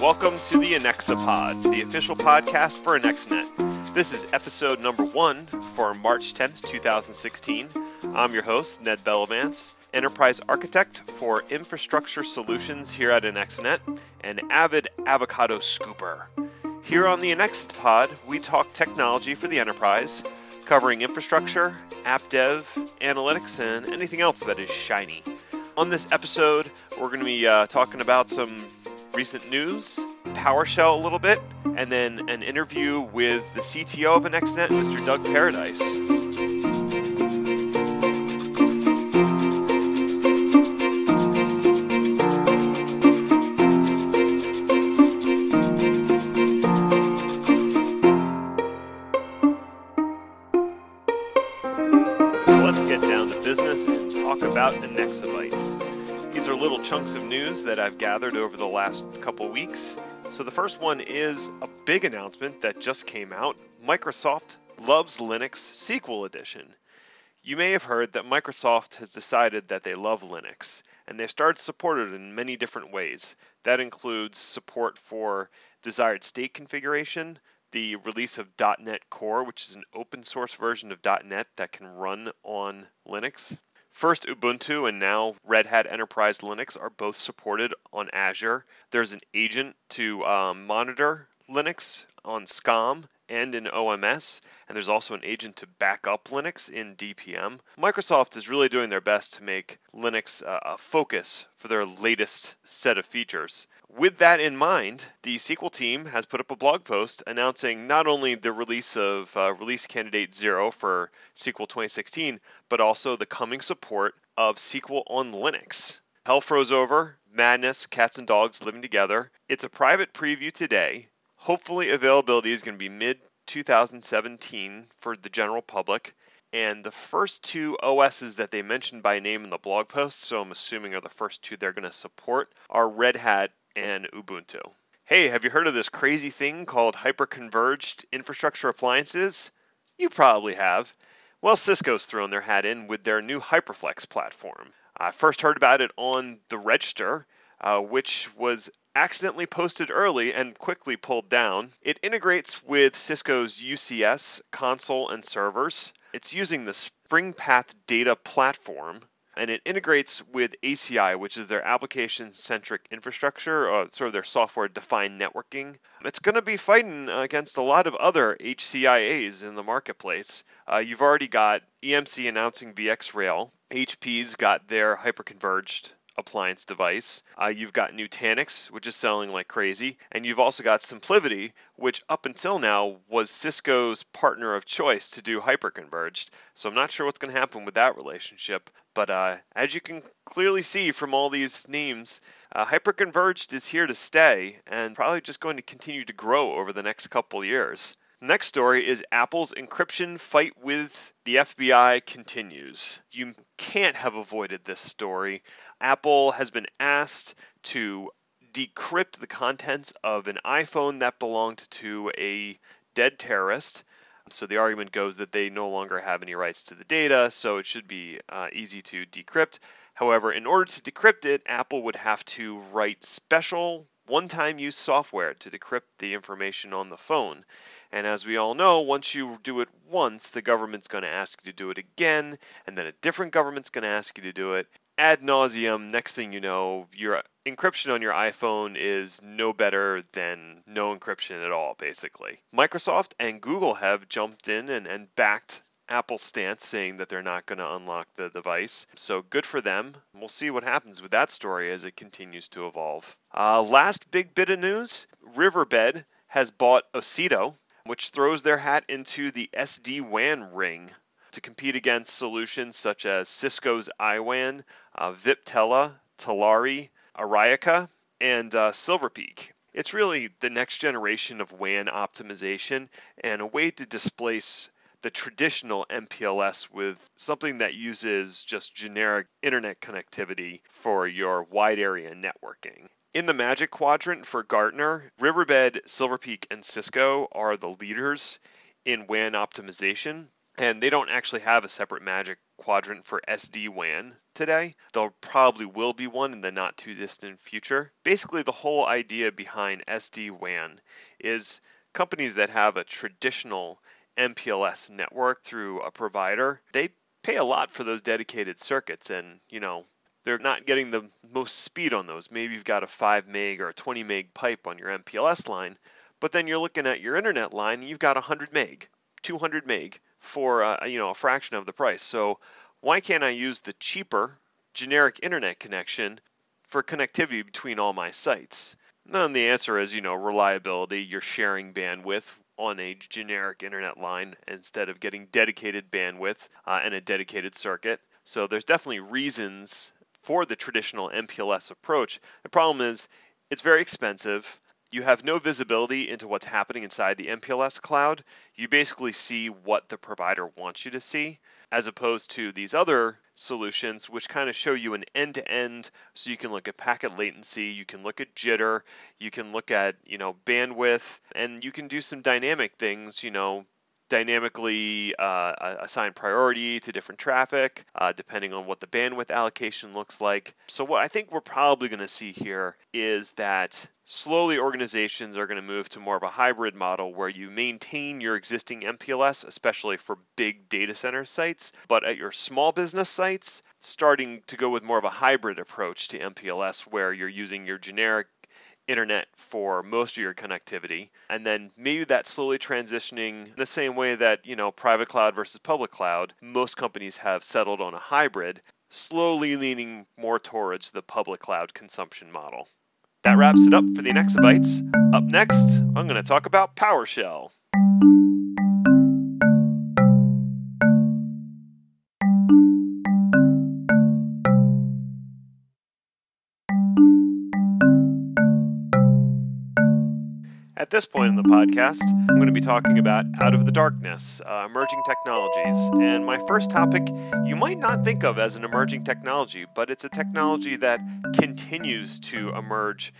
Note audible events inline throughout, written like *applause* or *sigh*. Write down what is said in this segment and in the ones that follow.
Welcome to the AnexiPod, the official podcast for Anexinet. This is episode number one for March 10th, 2016. I'm your host, Ned Bellavance, enterprise architect for infrastructure solutions here at Anexinet, and avid avocado scooper. Here on the AnexiPod, we talk technology for the enterprise, covering infrastructure, app dev, analytics, and anything else that is shiny. On this episode, we're going to be uh, talking about some recent news, PowerShell a little bit, and then an interview with the CTO of Anexinet, Mr. Doug Paradis. News that I've gathered over the last couple weeks. So the first one is a big announcement that just came out. Microsoft loves Linux SQL Edition. You may have heard that Microsoft has decided that they love Linux, and they've started to support it in many different ways. That includes support for desired state configuration, the release of .NET Core, which is an open source version of .NET that can run on Linux. First, Ubuntu and now Red Hat Enterprise Linux are both supported on Azure. There's an agent to um, monitor Linux on SCOM and in OMS, and there's also an agent to back up Linux in DPM. Microsoft is really doing their best to make Linux uh, a focus for their latest set of features. With that in mind, the SQL team has put up a blog post announcing not only the release of uh, release candidate 0 for SQL 2016, but also the coming support of SQL on Linux. Hell froze over, madness, cats and dogs living together. It's a private preview today. Hopefully, availability is going to be mid 2017 for the general public. And the first two OSs that they mentioned by name in the blog post, so I'm assuming are the first two they're going to support, are Red Hat and Ubuntu. Hey, have you heard of this crazy thing called hyperconverged infrastructure appliances? You probably have. Well, Cisco's thrown their hat in with their new HyperFlex platform. I first heard about it on the Register, uh, which was accidentally posted early and quickly pulled down. It integrates with Cisco's UCS console and servers. It's using the SpringPath data platform and it integrates with ACI, which is their application centric infrastructure, uh, sort of their software defined networking. It's going to be fighting against a lot of other HCIAs in the marketplace. Uh, you've already got EMC announcing VxRail, HP's got their hyperconverged appliance device. Uh, you've got Nutanix, which is selling like crazy, and you've also got SimpliVity, which up until now was Cisco's partner of choice to do hyperconverged. So I'm not sure what's going to happen with that relationship. But uh, as you can clearly see from all these names, uh, hyperconverged is here to stay and probably just going to continue to grow over the next couple years. Next story is Apple's encryption fight with the FBI continues. You can't have avoided this story. Apple has been asked to decrypt the contents of an iPhone that belonged to a dead terrorist. So the argument goes that they no longer have any rights to the data, so it should be uh, easy to decrypt. However, in order to decrypt it, Apple would have to write special one time use software to decrypt the information on the phone. And as we all know, once you do it once, the government's going to ask you to do it again, and then a different government's going to ask you to do it ad nauseum. Next thing you know, your encryption on your iPhone is no better than no encryption at all, basically. Microsoft and Google have jumped in and, and backed Apple's stance saying that they're not going to unlock the device. So good for them. We'll see what happens with that story as it continues to evolve. Uh, last big bit of news Riverbed has bought Ocedo, which throws their hat into the SD WAN ring to compete against solutions such as Cisco's iWAN, uh, Viptela, Talari, Aryaka, and uh, Silver Peak. It's really the next generation of WAN optimization and a way to displace the traditional MPLS with something that uses just generic internet connectivity for your wide area networking. In the Magic Quadrant for Gartner, Riverbed, Silver Peak, and Cisco are the leaders in WAN optimization. and they don't actually have a separate magic quadrant for SD WAN today. There probably will be one in the not too distant future. Basically, the whole idea behind SD WAN is companies that have a traditional MPLS network through a provider, they pay a lot for those dedicated circuits and, you know, they're not getting the most speed on those. Maybe you've got a 5 meg or a 20 meg pipe on your MPLS line, but then you're looking at your internet line and you've got 100 meg, 200 meg for uh, you know a fraction of the price. So why can't I use the cheaper generic internet connection for connectivity between all my sites? And the answer is, you know, reliability. You're sharing bandwidth on a generic internet line instead of getting dedicated bandwidth uh, and a dedicated circuit. So there's definitely reasons for the traditional MPLS approach. The problem is it's very expensive you have no visibility into what's happening inside the MPLS cloud. You basically see what the provider wants you to see, as opposed to these other solutions, which kind of show you an end to end. So you can look at packet latency, you can look at jitter, you can look at, you know, bandwidth, and you can do some dynamic things, you know, dynamically uh, assign priority to different traffic uh, depending on what the bandwidth allocation looks like. So, what I think we're probably going to see here is that slowly organizations are going to move to more of a hybrid model where you maintain your existing MPLS, especially for big data center sites, but at your small business sites, starting to go with more of a hybrid approach to MPLS where you're using your generic internet for most of your connectivity and then maybe that's slowly transitioning the same way that you know private cloud versus public cloud most companies have settled on a hybrid slowly leaning more towards the public cloud consumption model that wraps it up for the AnexiBytes. Up next, I'm going to talk about PowerShell. At this point in the podcast, I'm going to be talking about Out of the Darkness, uh, emerging technologies. And my first topic you might not think of as an emerging technology, but it's a technology that continues to emerge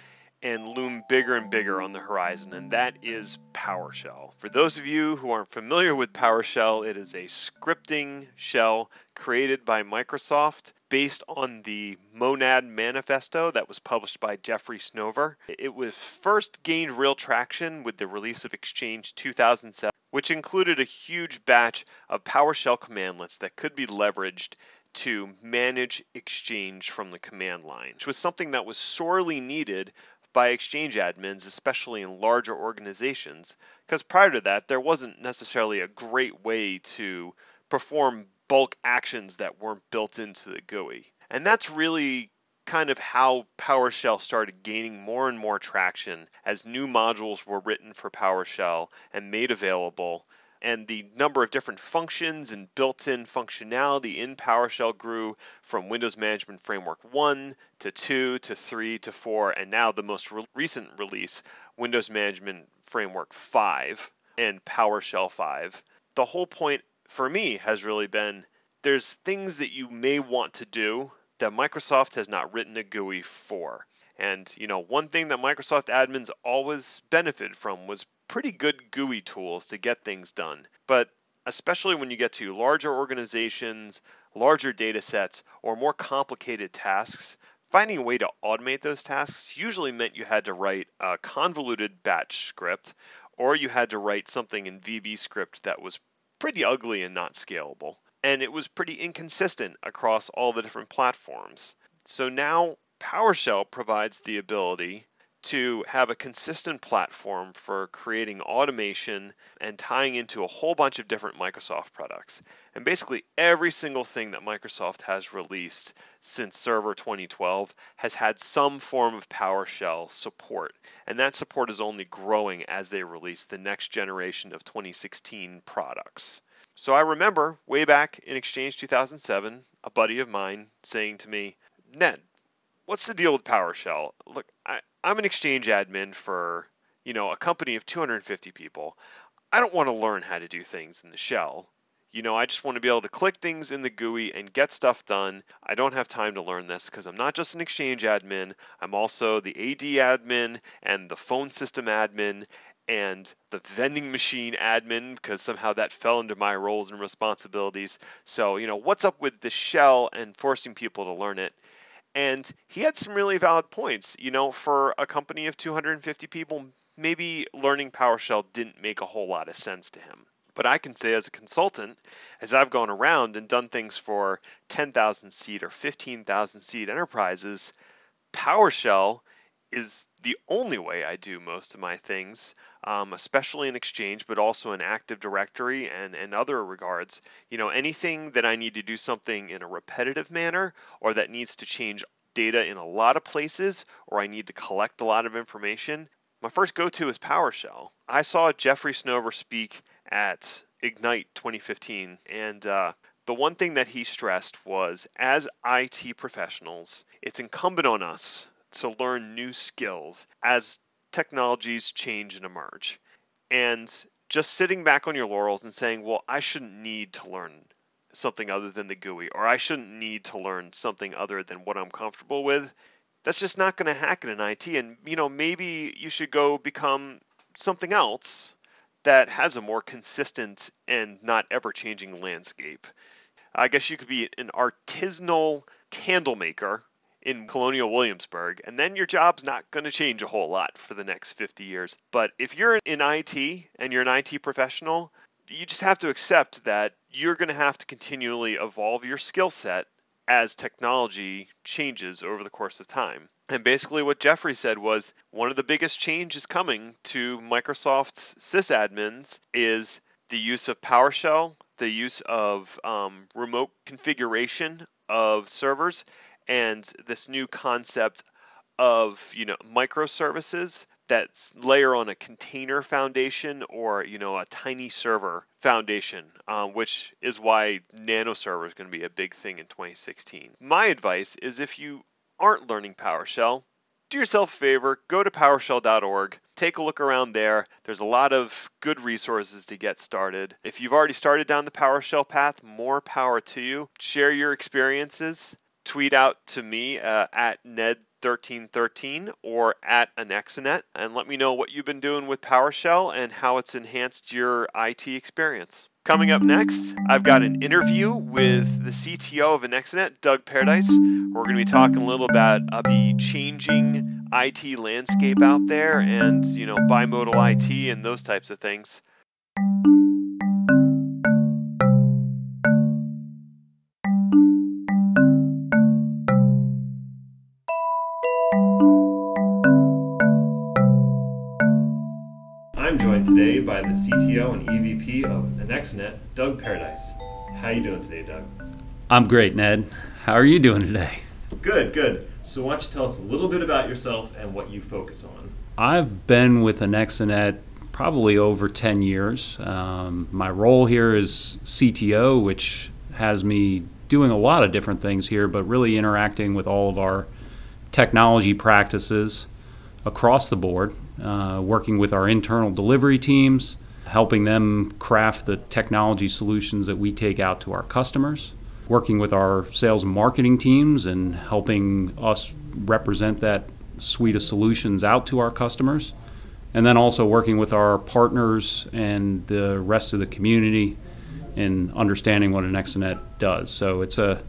and loom bigger and bigger on the horizon, and that is PowerShell. For those of you who aren't familiar with PowerShell, it is a scripting shell created by Microsoft based on the Monad Manifesto that was published by Jeffrey Snover. It was first gained real traction with the release of Exchange 2007, which included a huge batch of PowerShell commandlets that could be leveraged to manage Exchange from the command line, which was something that was sorely needed by exchange admins, especially in larger organizations, because prior to that, there wasn't necessarily a great way to perform bulk actions that weren't built into the GUI. And that's really kind of how PowerShell started gaining more and more traction as new modules were written for PowerShell and made available and the number of different functions and built-in functionality in PowerShell grew from Windows Management Framework 1 to 2 to 3 to 4 and now the most re- recent release Windows Management Framework 5 and PowerShell 5. The whole point for me has really been there's things that you may want to do that Microsoft has not written a GUI for. And you know, one thing that Microsoft admins always benefited from was pretty good GUI tools to get things done. But especially when you get to larger organizations, larger data sets, or more complicated tasks, finding a way to automate those tasks usually meant you had to write a convoluted batch script or you had to write something in VB script that was pretty ugly and not scalable. And it was pretty inconsistent across all the different platforms. So now PowerShell provides the ability to have a consistent platform for creating automation and tying into a whole bunch of different Microsoft products. And basically, every single thing that Microsoft has released since Server 2012 has had some form of PowerShell support. And that support is only growing as they release the next generation of 2016 products. So I remember way back in Exchange 2007, a buddy of mine saying to me, Ned, what's the deal with PowerShell? Look, I, I'm an exchange admin for, you know, a company of 250 people. I don't want to learn how to do things in the shell. You know, I just want to be able to click things in the GUI and get stuff done. I don't have time to learn this because I'm not just an exchange admin. I'm also the AD admin and the phone system admin and the vending machine admin because somehow that fell into my roles and responsibilities. So, you know, what's up with the shell and forcing people to learn it? And he had some really valid points. You know, for a company of 250 people, maybe learning PowerShell didn't make a whole lot of sense to him. But I can say as a consultant, as I've gone around and done things for 10,000 seat or 15,000 seat enterprises, PowerShell is the only way I do most of my things, um, especially in Exchange, but also in Active Directory and, and other regards. You know, anything that I need to do something in a repetitive manner or that needs to change data in a lot of places or I need to collect a lot of information, my first go to is PowerShell. I saw Jeffrey Snover speak at Ignite 2015, and uh, the one thing that he stressed was as IT professionals, it's incumbent on us to learn new skills as technologies change and emerge. And just sitting back on your laurels and saying, well, I shouldn't need to learn something other than the GUI, or I shouldn't need to learn something other than what I'm comfortable with, that's just not going to happen in IT. And, you know, maybe you should go become something else that has a more consistent and not ever changing landscape. I guess you could be an artisanal candle maker in Colonial Williamsburg, and then your job's not going to change a whole lot for the next 50 years. But if you're in IT and you're an IT professional, you just have to accept that you're going to have to continually evolve your skill set as technology changes over the course of time. And basically, what Jeffrey said was one of the biggest changes coming to Microsoft's sysadmins is the use of PowerShell, the use of um, remote configuration of servers, and this new concept of you know microservices that layer on a container foundation or you know a tiny server foundation, um, which is why nano server is going to be a big thing in 2016. My advice is if you aren't learning PowerShell, do yourself a favor, go to PowerShell.org, take a look around there. There's a lot of good resources to get started. If you've already started down the PowerShell path, more power to you. Share your experiences tweet out to me uh, at Ned1313 or at Anexinet and let me know what you've been doing with PowerShell and how it's enhanced your IT experience. Coming up next, I've got an interview with the CTO of Anexinet, Doug Paradis. We're going to be talking a little about uh, the changing IT landscape out there and, you know, bimodal IT and those types of things. CTO and EVP of Anexinet, Doug Paradis. How you doing today, Doug? I'm great, Ned. How are you doing today? Good, good. So why don't you tell us a little bit about yourself and what you focus on? I've been with Anexinet probably over 10 years. Um, my role here is CTO, which has me doing a lot of different things here, but really interacting with all of our technology practices across the board uh, working with our internal delivery teams, helping them craft the technology solutions that we take out to our customers, working with our sales and marketing teams and helping us represent that suite of solutions out to our customers, and then also working with our partners and the rest of the community in understanding what Anexinet does. So it's a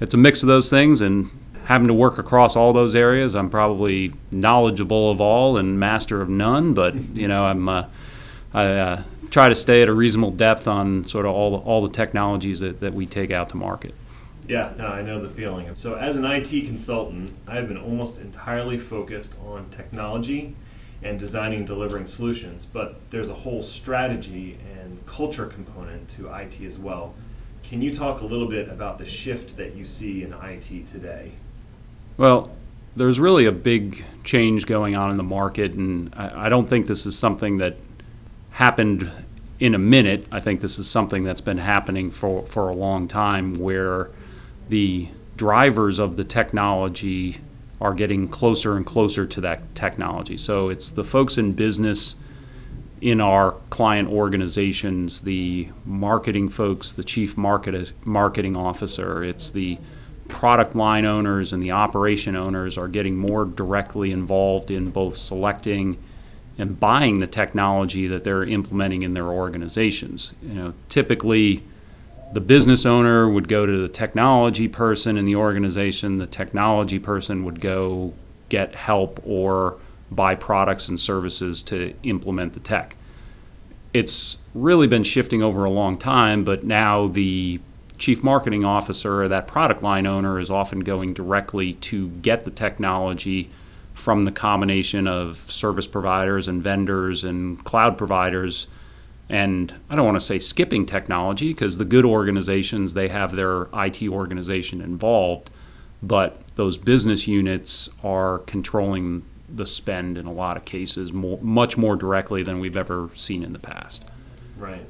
it's a mix of those things, and having to work across all those areas, I'm probably knowledgeable of all and master of none. But you know, I'm uh, I uh, try to stay at a reasonable depth on sort of all the, all the technologies that, that we take out to market. Yeah, no, I know the feeling. So, as an IT consultant, I've been almost entirely focused on technology and designing and delivering solutions, but there's a whole strategy and culture component to IT as well. Can you talk a little bit about the shift that you see in IT today? Well, there's really a big change going on in the market, and I, I don't think this is something that happened in a minute. I think this is something that's been happening for, for a long time where the drivers of the technology are getting closer and closer to that technology. So it's the folks in business in our client organizations, the marketing folks, the chief market, marketing officer, it's the product line owners and the operation owners are getting more directly involved in both selecting and buying the technology that they're implementing in their organizations. You know, typically the business owner would go to the technology person in the organization, the technology person would go get help or buy products and services to implement the tech. It's really been shifting over a long time, but now the chief marketing officer or that product line owner is often going directly to get the technology from the combination of service providers and vendors and cloud providers and I don't want to say skipping technology because the good organizations they have their IT organization involved, but those business units are controlling the spend in a lot of cases more, much more directly than we've ever seen in the past. Right.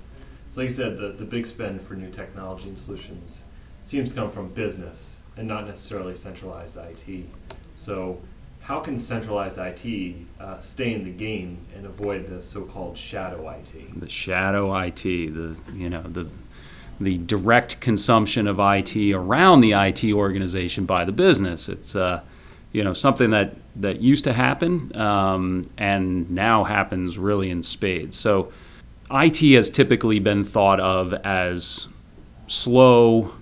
So, like you said, the, the big spend for new technology and solutions seems to come from business and not necessarily centralized IT. So, how can centralized IT uh, stay in the game and avoid the so-called shadow IT? The shadow IT, the you know the the direct consumption of IT around the IT organization by the business. It's uh, you know something that that used to happen um, and now happens really in spades. So IT has typically been thought of as slow,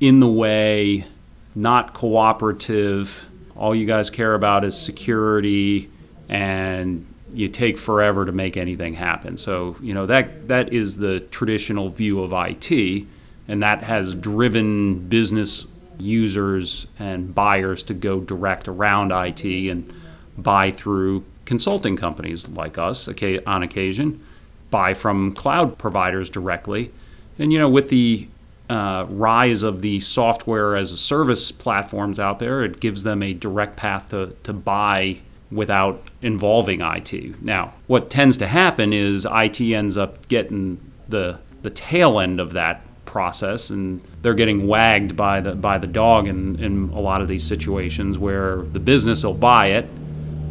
in the way, not cooperative all you guys care about is security and you take forever to make anything happen. So, you know, that that is the traditional view of IT and that has driven business users and buyers to go direct around IT and buy through consulting companies like us on occasion, buy from cloud providers directly. And you know, with the uh, rise of the software as a service platforms out there, it gives them a direct path to, to buy without involving IT. Now, what tends to happen is IT ends up getting the the tail end of that process and they're getting wagged by the by the dog in, in a lot of these situations where the business will buy it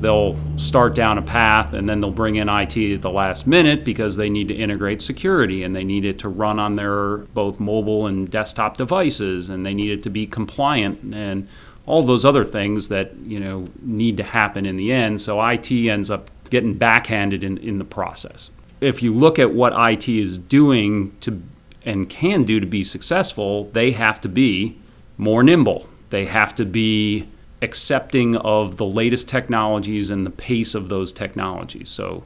they'll start down a path and then they'll bring in IT at the last minute because they need to integrate security and they need it to run on their both mobile and desktop devices and they need it to be compliant and all those other things that you know need to happen in the end. So IT ends up getting backhanded in, in the process. If you look at what IT is doing to and can do to be successful they have to be more nimble. They have to be accepting of the latest technologies and the pace of those technologies. So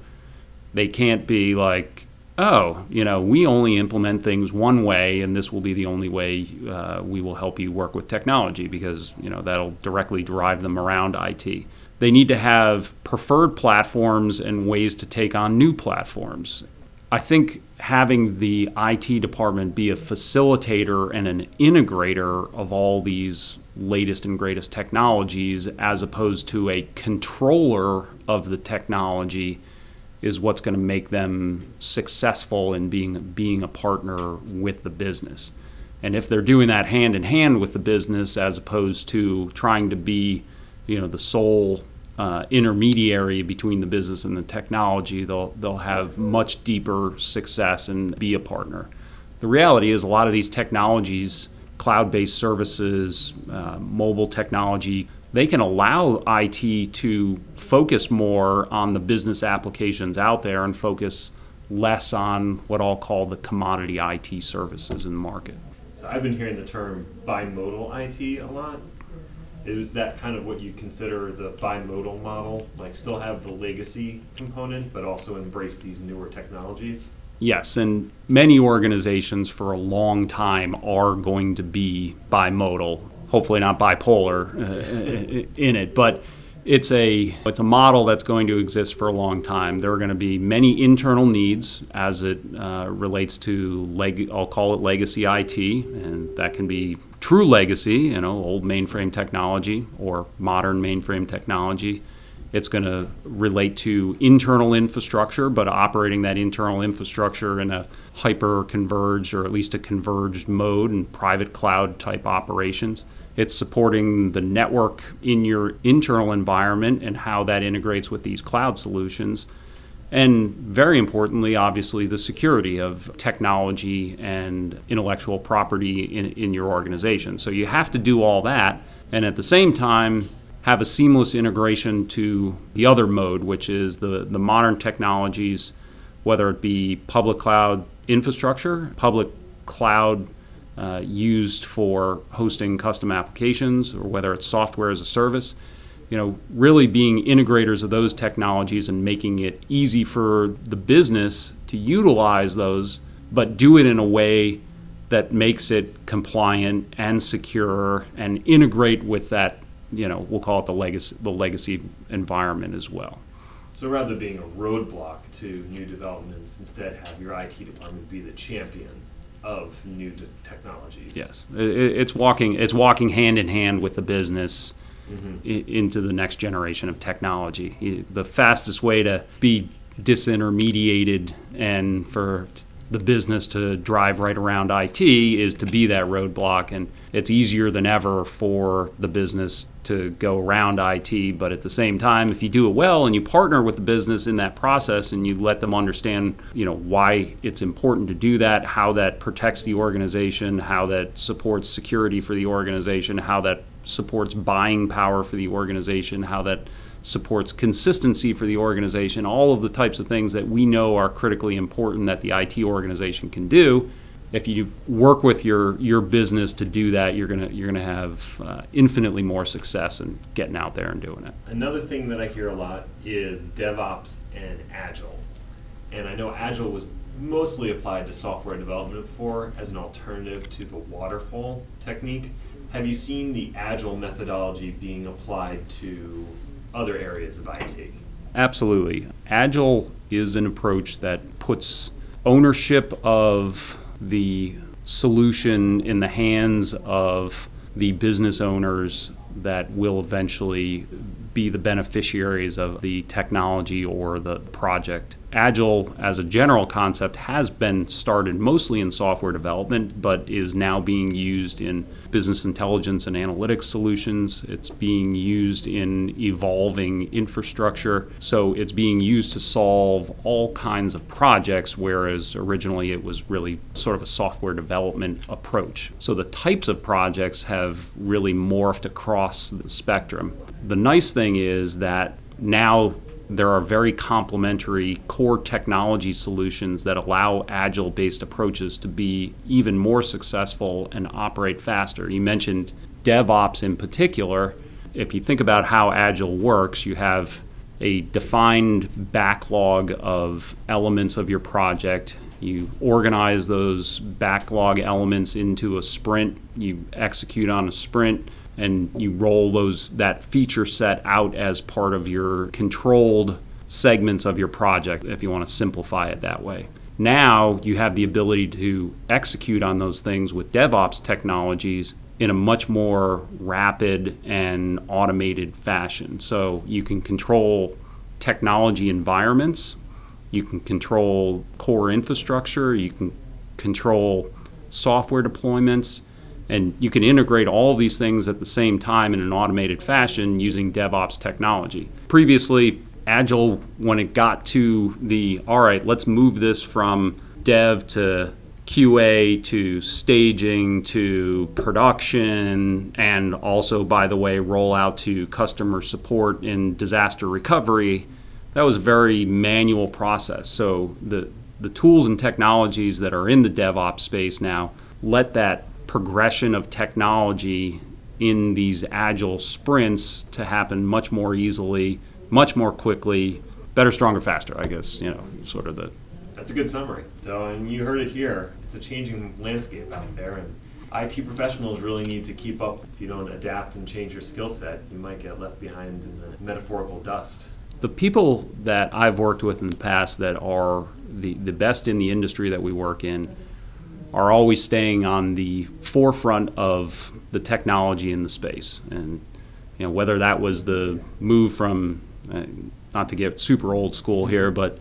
they can't be like, oh, you know, we only implement things one way, and this will be the only way uh, we will help you work with technology because you know that'll directly drive them around IT. They need to have preferred platforms and ways to take on new platforms. I think having the IT department be a facilitator and an integrator of all these latest and greatest technologies as opposed to a controller of the technology is what's going to make them successful in being being a partner with the business. And if they're doing that hand in hand with the business as opposed to trying to be, you know, the sole uh, intermediary between the business and the technology, they'll they'll have much deeper success and be a partner. The reality is a lot of these technologies cloud based services, uh, mobile technology, they can allow IT to focus more on the business applications out there and focus less on what I'll call the commodity IT services in the market. So I've been hearing the term bimodal IT a lot. Is that kind of what you consider the bimodal model? Like still have the legacy component, but also embrace these newer technologies? Yes, and many organizations for a long time are going to be bimodal. Hopefully, not bipolar uh, in it, but it's a it's a model that's going to exist for a long time. There are going to be many internal needs as it uh, relates to leg. I'll call it legacy IT, and that can be true legacy, you know, old mainframe technology or modern mainframe technology. It's going to relate to internal infrastructure, but operating that internal infrastructure in a hyper converged or at least a converged mode and private cloud type operations. It's supporting the network in your internal environment and how that integrates with these cloud solutions. And very importantly, obviously, the security of technology and intellectual property in, in your organization. So you have to do all that. And at the same time, have a seamless integration to the other mode, which is the, the modern technologies, whether it be public cloud infrastructure, public cloud uh, used for hosting custom applications, or whether it's software as a service. You know, really being integrators of those technologies and making it easy for the business to utilize those, but do it in a way that makes it compliant and secure and integrate with that you know, we'll call it the legacy, the legacy environment as well. So rather than being a roadblock to new developments, instead have your IT department be the champion of new technologies. Yes, it's walking it's walking hand in hand with the business mm-hmm. into the next generation of technology. The fastest way to be disintermediated and for the business to drive right around IT is to be that roadblock. And it's easier than ever for the business to go around IT. But at the same time, if you do it well and you partner with the business in that process and you let them understand, you know, why it's important to do that, how that protects the organization, how that supports security for the organization, how that supports buying power for the organization, how that supports consistency for the organization, all of the types of things that we know are critically important that the IT organization can do. If you work with your, your business to do that, you're gonna you're gonna have uh, infinitely more success in getting out there and doing it. Another thing that I hear a lot is DevOps and Agile, and I know Agile was mostly applied to software development before as an alternative to the waterfall technique. Have you seen the Agile methodology being applied to other areas of IT. Absolutely. Agile is an approach that puts ownership of the solution in the hands of the business owners that will eventually be the beneficiaries of the technology or the project. Agile, as a general concept, has been started mostly in software development, but is now being used in business intelligence and analytics solutions. It's being used in evolving infrastructure. So it's being used to solve all kinds of projects, whereas originally it was really sort of a software development approach. So the types of projects have really morphed across the spectrum. The nice thing is that now there are very complementary core technology solutions that allow agile based approaches to be even more successful and operate faster. You mentioned DevOps in particular. If you think about how agile works, you have a defined backlog of elements of your project. You organize those backlog elements into a sprint. You execute on a sprint and you roll those that feature set out as part of your controlled segments of your project if you want to simplify it that way. Now you have the ability to execute on those things with DevOps technologies in a much more rapid and automated fashion. So you can control technology environments, you can control core infrastructure, you can control software deployments, and you can integrate all these things at the same time in an automated fashion using DevOps technology. Previously, Agile, when it got to the, all right, let's move this from dev to QA to staging to production, and also, by the way, roll out to customer support and disaster recovery, that was a very manual process. So the, the tools and technologies that are in the DevOps space now let that progression of technology in these agile sprints to happen much more easily, much more quickly, better, stronger, faster, I guess, you know, sort of the. That's a good summary. So, and you heard it here. It's a changing landscape out there, and IT professionals really need to keep up. If you don't adapt and change your skill set, you might get left behind in the metaphorical dust. The people that I've worked with in the past that are the, the best in the industry that we work in are always staying on the forefront of the technology in the space. And you know, whether that was the move from, uh, not to get super old school here, but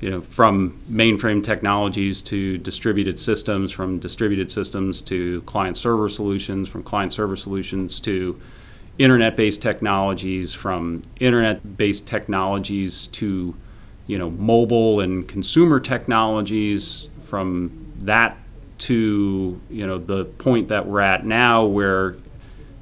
you know, from mainframe technologies to distributed systems, from distributed systems to client server solutions, from client server solutions to internet-based technologies, from internet-based technologies to you know, mobile and consumer technologies, from that to you know the point that we're at now where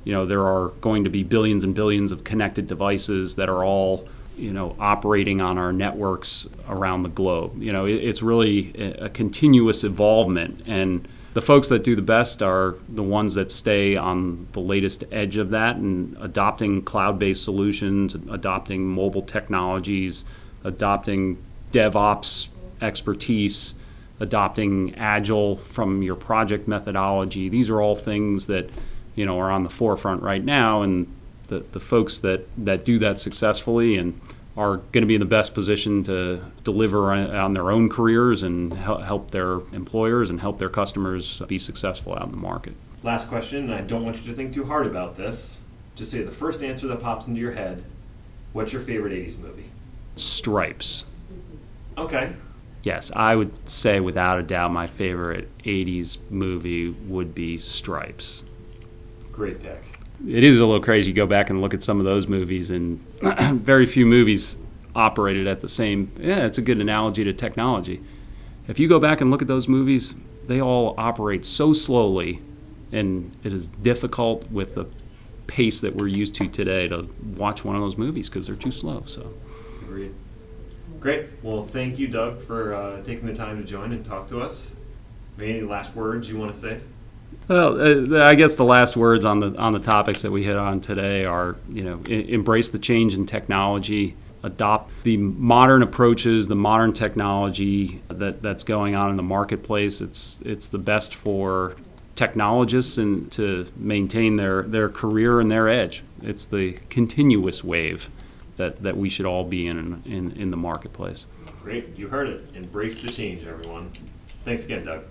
you know, there are going to be billions and billions of connected devices that are all you know operating on our networks around the globe. You know, it, it's really a, a continuous involvement and the folks that do the best are the ones that stay on the latest edge of that and adopting cloud-based solutions, adopting mobile technologies, adopting DevOps expertise, adopting agile from your project methodology. These are all things that you know are on the forefront right now and the, the folks that, that do that successfully and are going to be in the best position to deliver on their own careers and help their employers and help their customers be successful out in the market. Last question, and I don't want you to think too hard about this. Just say the first answer that pops into your head. What's your favorite 80s movie? Stripes. Okay. Yes, I would say without a doubt my favorite 80s movie would be Stripes. Great pick it is a little crazy. You go back and look at some of those movies, and *clears throat* very few movies operated at the same. Yeah, it's a good analogy to technology. If you go back and look at those movies, they all operate so slowly, and it is difficult with the pace that we're used to today to watch one of those movies because they're too slow. So, agreed. Great. Well, thank you, Doug, for uh, taking the time to join and talk to us. Any last words you want to say? Well, uh, I guess the last words on the on the topics that we hit on today are, you know, embrace the change in technology, adopt the modern approaches, the modern technology that, that's going on in the marketplace. It's it's the best for technologists and to maintain their, their career and their edge. It's the continuous wave that, that we should all be in, in in the marketplace. Great, you heard it. Embrace the change, everyone. Thanks again, Doug.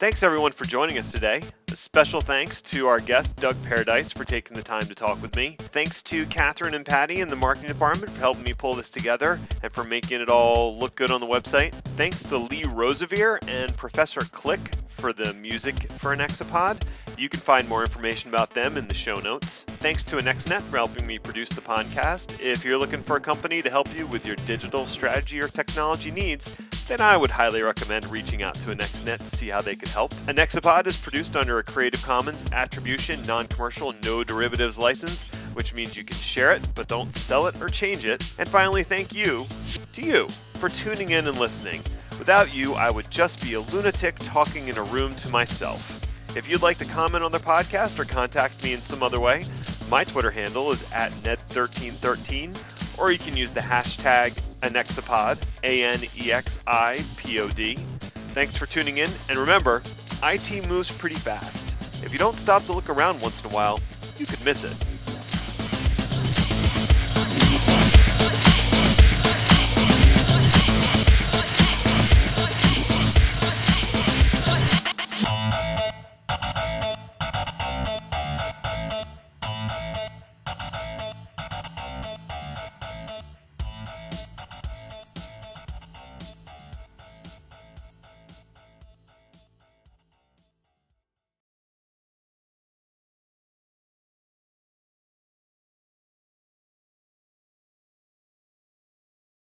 Thanks everyone for joining us today. A special thanks to our guest, Doug Paradis, for taking the time to talk with me. Thanks to Catherine and Patty in the marketing department for helping me pull this together and for making it all look good on the website. Thanks to Lee Rosevere and Professor Kliq for the music for AnexiPod. You can find more information about them in the show notes. Thanks to Anexinet for helping me produce the podcast. If you're looking for a company to help you with your digital strategy or technology needs, then I would highly recommend reaching out to Anexinet to see how they could help. AnexiPod is produced under a Creative Commons Attribution Non Commercial No Derivatives license, which means you can share it, but don't sell it or change it. And finally, thank you to you for tuning in and listening. Without you, I would just be a lunatic talking in a room to myself. If you'd like to comment on the podcast or contact me in some other way, my Twitter handle is at Ned1313, or you can use the hashtag Anexipod, A N E X I P O D. Thanks for tuning in, and remember, IT moves pretty fast. If you don't stop to look around once in a while, you could miss it.